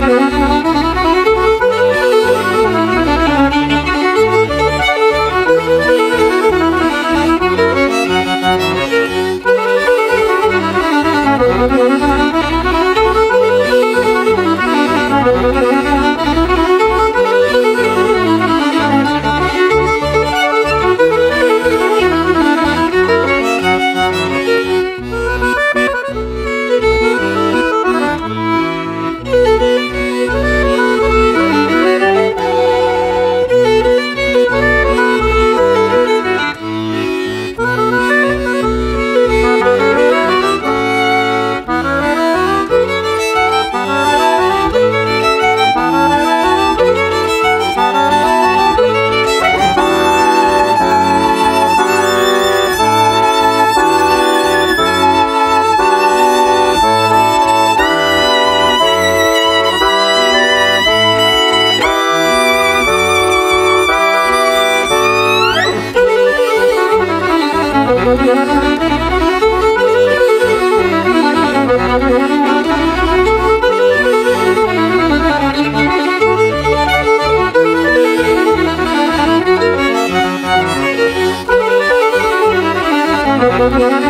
Thank you. Thank.